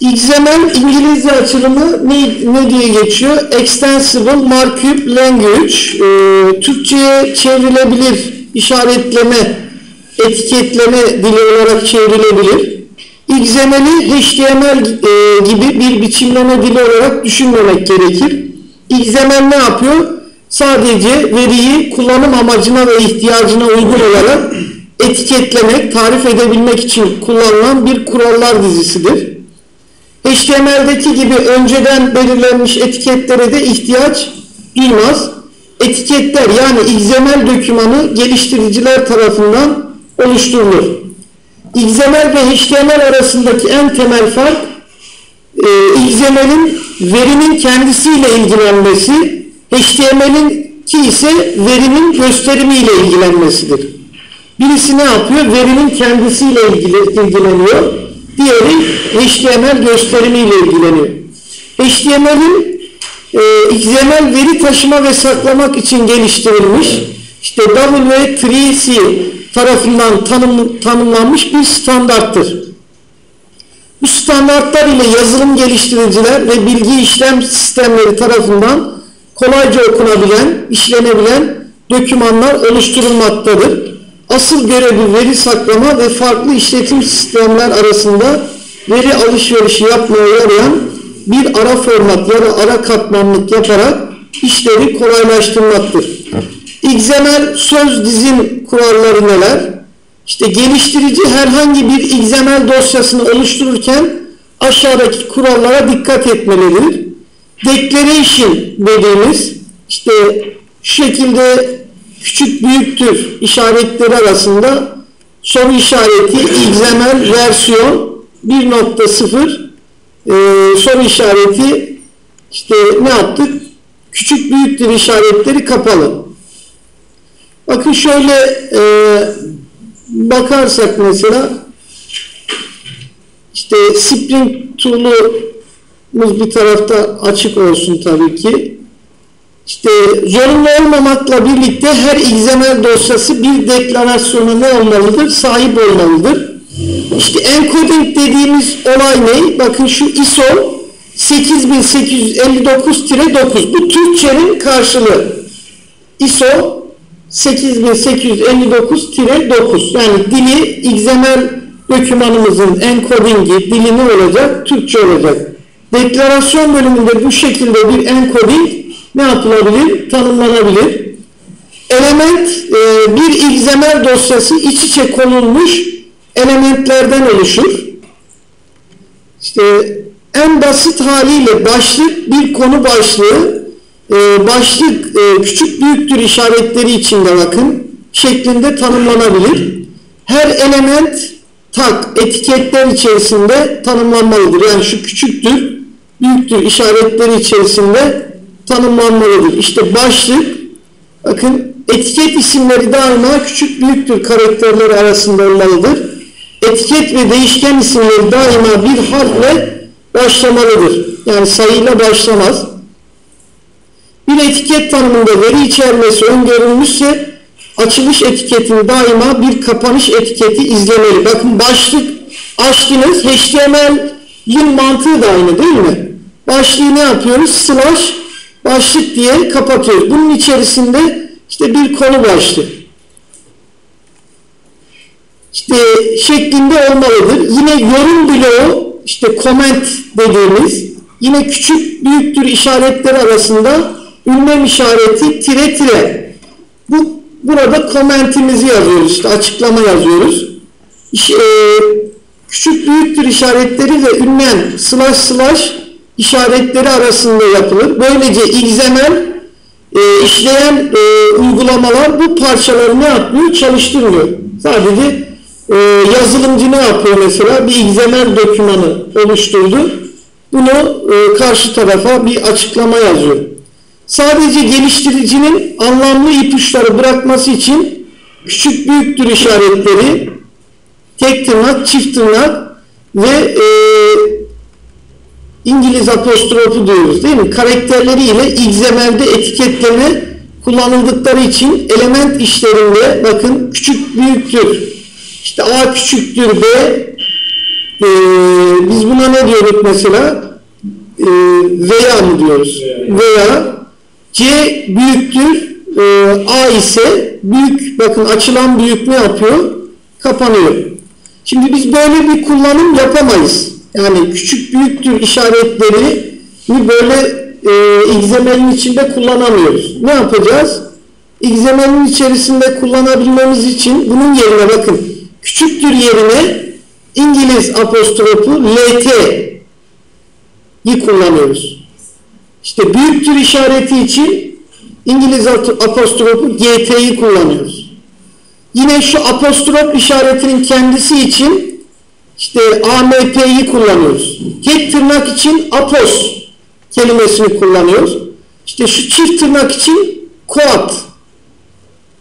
XML İngilizce açılımı ne, ne diye geçiyor? Extensible Markup Language. E, Türkçe'ye çevrilebilir işaretleme, etiketleme dili olarak çevrilebilir. XML'i HTML e, gibi bir biçimleme dili olarak düşünmemek gerekir. XML ne yapıyor? Sadece veriyi kullanım amacına ve ihtiyacına uygun olarak etiketlemek, tarif edebilmek için kullanılan bir kurallar dizisidir. HTML'deki gibi önceden belirlenmiş etiketlere de ihtiyaç duymaz. Etiketler yani XML dokümanı geliştiriciler tarafından oluşturulur. XML ve HTML arasındaki en temel fark e, XML'in verinin kendisiyle ilgilenmesi, HTML'in ki ise verinin gösterimiyle ilgilenmesidir. Birisi ne yapıyor? Verinin kendisiyle ilgili, ilgileniyor. Diğeri HTML gösterimiyle ilgileniyor. HTML'in e, XML veri taşıma ve saklamak için geliştirilmiş işte W3C tarafından tanım, tanımlanmış bir standarttır. Bu standartlar ile yazılım geliştiriciler ve bilgi işlem sistemleri tarafından kolayca okunabilen, işlenebilen dokümanlar oluşturulmaktadır. Asıl görevi veri saklama ve farklı işletim sistemler arasında veri alışverişi yapmaya yarayan bir ara format ya da ara katmanlık yaparak işleri kolaylaştırmaktır. XML söz dizim kuralları neler? İşte geliştirici herhangi bir XML dosyasını oluştururken aşağıdaki kurallara dikkat etmelidir. Declaration dediğimiz işte şu şekilde küçük büyüktür işaretleri arasında soru işareti XML versiyon 1.0 e, soru işareti işte ne yaptık? Küçük büyüktür işaretleri kapalı. Bakın şöyle e, bakarsak mesela işte Spring tool'umuz bir tarafta açık olsun tabii ki. İşte zorunlu olmamakla birlikte her XML dosyası bir deklarasyona ne olmalıdır? Sahip olmalıdır. İşte encoding dediğimiz olay ne? Bakın şu ISO 8859-9 bu Türkçenin karşılığı. ISO 8859-9 yani dili XML dokümanımızın encodingi dili ne olacak? Türkçe olacak. Deklarasyon bölümünde bu şekilde bir encoding ne yapılabilir? Tanımlanabilir. Element e, bir XML dosyası iç içe konulmuş elementlerden oluşur. İşte en basit haliyle başlık bir konu başlığı e, başlık e, küçük büyüktür işaretleri içinde bakın şeklinde tanımlanabilir. Her element tak etiketler içerisinde tanımlanmalıdır. Yani şu küçüktür, büyüktür işaretleri içerisinde tanımlanmalıdır. İşte başlık bakın etiket isimleri daima küçük büyüktür karakterleri arasında olmalıdır. Etiket ve değişken isimleri daima bir harfle başlamalıdır. Yani sayıyla başlamaz. Bir etiket tanımında veri içermesi öngörülmüşse açılış etiketini daima bir kapanış etiketi izlemeli. Bakın başlık açtınız HTML'in mantığı da aynı değil mi? Başlığı ne yapıyoruz? Slash başlık diye kapatıyoruz. Bunun içerisinde işte bir konu başlığı. İşte şeklinde olmalıdır. Yine yorum bloğu işte comment dediğimiz yine küçük büyüktür işaretleri arasında ünlem işareti tire tire. Bu burada komentimizi yazıyoruz. İşte açıklama yazıyoruz. İşte, e, küçük büyüktür işaretleri ve ünlem slash slash işaretleri arasında yapılır. Böylece XML e, işleyen e, uygulamalar bu parçaları ne yapmıyor? Çalıştırmıyor. Sadece e, yazılımcı ne yapıyor mesela? Bir XML dokümanı oluşturdu. Bunu e, karşı tarafa bir açıklama yazıyor. Sadece geliştiricinin anlamlı ipuçları bırakması için küçük büyüktür işaretleri, tek tırnak, çift tırnak ve e, İngiliz apostrofu diyoruz değil mi? Karakterleriyle XML'de etiketleme kullanıldıkları için element işlerinde bakın küçük büyüktür. İşte A küçüktür B e, biz buna ne diyorduk mesela? E, veya mı diyoruz? Veya C büyüktür e, A ise büyük bakın açılan büyük ne yapıyor? Kapanıyor. Şimdi biz böyle bir kullanım yapamayız. Yani küçük büyüktür işaretleri böyle e, XML'in içinde kullanamıyoruz. Ne yapacağız? XML'in içerisinde kullanabilmemiz için bunun yerine bakın küçüktür yerine İngiliz apostrofu LT'yi kullanıyoruz. İşte büyüktür işareti için İngiliz apostrofu GT'yi kullanıyoruz. Yine şu apostrof işaretinin kendisi için işte AMP'yi kullanıyoruz. Tek tırnak için apos kelimesini kullanıyoruz. İşte şu çift tırnak için koat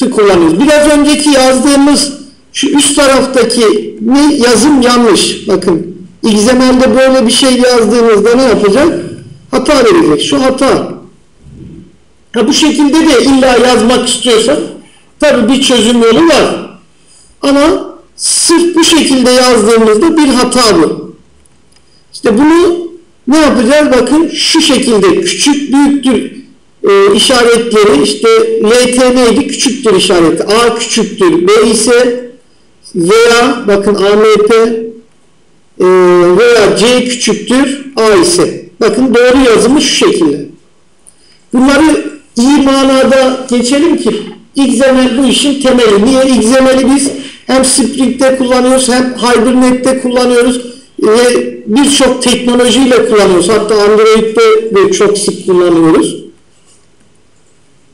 kullanıyoruz. Biraz önceki yazdığımız şu üst taraftaki ne yazım yanlış. Bakın XML'de böyle bir şey yazdığınızda ne yapacak? Hata verecek. Şu hata. Ha, bu şekilde de illa yazmak istiyorsan tabi bir çözüm yolu var. Ama sırf bu şekilde yazdığımızda bir hata bu. İşte bunu ne yapacağız? Bakın şu şekilde küçük büyüktür e, işaretleri işte LT neydi? Küçüktür işareti. A küçüktür. B ise veya bakın AMP e, veya C küçüktür A ise. Bakın doğru yazımı şu şekilde. Bunları iyi manada geçelim ki XML bu işin temeli. Niye? XML'i biz hem Spring'de kullanıyoruz hem Hibernet'te kullanıyoruz ve birçok teknolojiyle kullanıyoruz. Hatta Android'de de çok sık kullanıyoruz.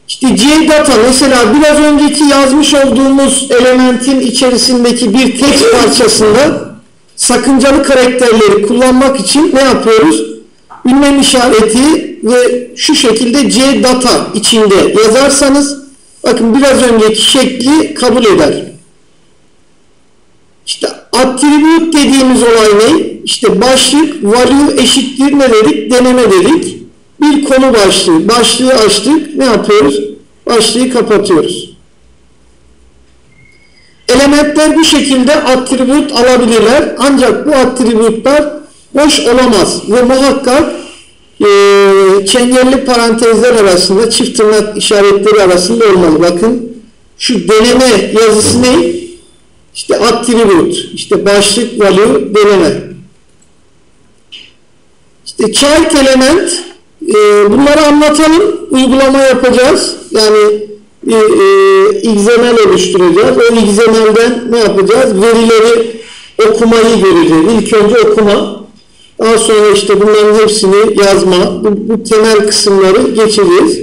İşte G-Data mesela biraz önceki yazmış olduğumuz elementin içerisindeki bir text parçasında sakıncalı karakterleri kullanmak için ne yapıyoruz? Ünlem işareti ve şu şekilde C-Data içinde yazarsanız bakın biraz önceki şekli kabul eder. İşte attribute dediğimiz olay ne? İşte başlık, value eşittir ne dedik? Deneme dedik. Bir konu başlığı. Başlığı açtık. Ne yapıyoruz? Başlığı kapatıyoruz. Elementler bu şekilde attribut alabilirler. Ancak bu attributlar boş olamaz. Ve muhakkak e, çengelli parantezler arasında çift tırnak işaretleri arasında olmalı. Bakın şu deneme yazısı ne? İşte attribute, işte başlık, value, deneme. İşte child element e, bunları anlatalım, uygulama yapacağız. Yani bir e, XML oluşturacağız. O XML'den ne yapacağız? Verileri okumayı göreceğiz. İlk önce okuma. Daha sonra işte bunların hepsini yazma. Bu, bu temel kısımları geçeceğiz.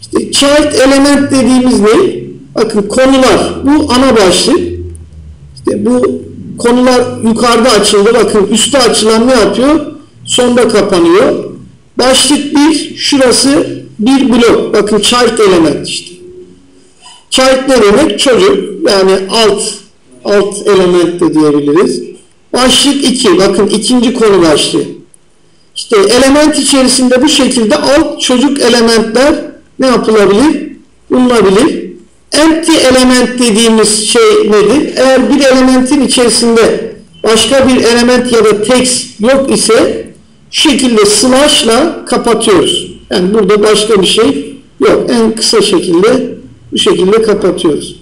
İşte child element dediğimiz ne? Bakın konular. Bu ana başlık. İşte bu konular yukarıda açıldı. Bakın üstte açılan ne yapıyor? Sonda kapanıyor. Başlık bir, şurası bir blok. Bakın child element işte. Child ne demek? Çocuk. Yani alt alt element de diyebiliriz. Başlık 2. Bakın ikinci konu başlığı. İşte element içerisinde bu şekilde alt çocuk elementler ne yapılabilir? Bulunabilir. Empty element dediğimiz şey nedir? Eğer bir elementin içerisinde başka bir element ya da text yok ise şekilde slash'la kapatıyoruz. Yani burada başka bir şey yok. En kısa şekilde bu şekilde kapatıyoruz.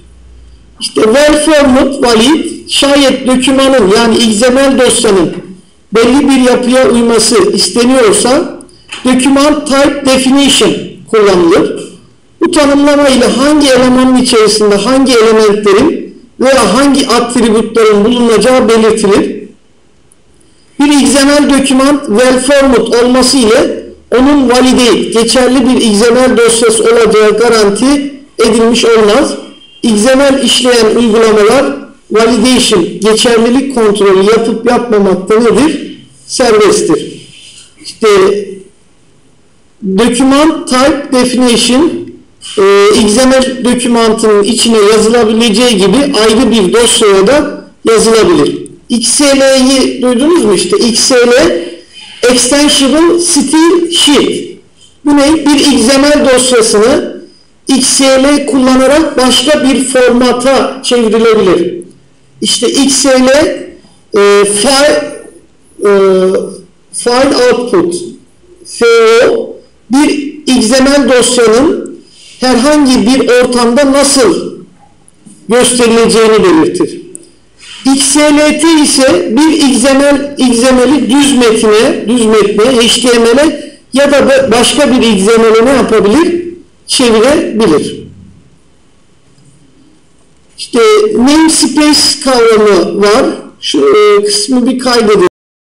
İşte well format valid şayet dokümanın yani XML dosyanın belli bir yapıya uyması isteniyorsa doküman type definition kullanılır. Bu tanımlama ile hangi elemanın içerisinde hangi elementlerin veya hangi atributların bulunacağı belirtilir. Bir XML doküman well format olması ile onun valide, geçerli bir XML dosyası olacağı garanti edilmiş olmaz. XML işleyen uygulamalar validation, geçerlilik kontrolü yapıp yapmamakta nedir? Serbesttir. İşte document type definition e, XML dokümantının içine yazılabileceği gibi ayrı bir dosyaya da yazılabilir. XL'yi duydunuz mu işte? XL Extensible Style Sheet. Bu ne? Bir XML dosyasını XL kullanarak başka bir formata çevrilebilir. İşte XL e, file e, file output FO bir XML dosyanın herhangi bir ortamda nasıl gösterileceğini belirtir. XLT ise bir XML, XML'i düz metne, düz metne, HTML'e ya da başka bir XML'e ne yapabilir? Çevirebilir. İşte namespace kavramı var. Şu e, kısmı bir kaydedelim.